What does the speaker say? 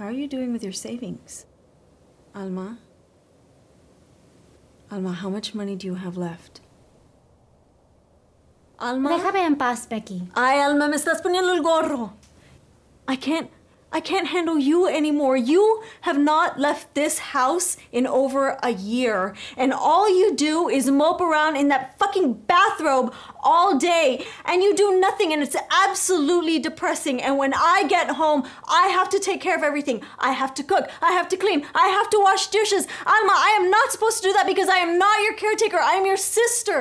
How are you doing with your savings? Alma? Alma, how much money do you have left? Alma? Déjame en paz, Becky. Ay, Alma, me estás poniendo el gorro. I can't, I can't handle you anymore. You have not left this house in over a year, and all you do is mope around in that fucking bathrobe all day, and you do nothing, and it's absolutely depressing. And when I get home, I have to take care of everything. I have to cook, I have to clean, I have to wash dishes. Alma, I am not supposed to do that because I am not your caretaker. I am your sister.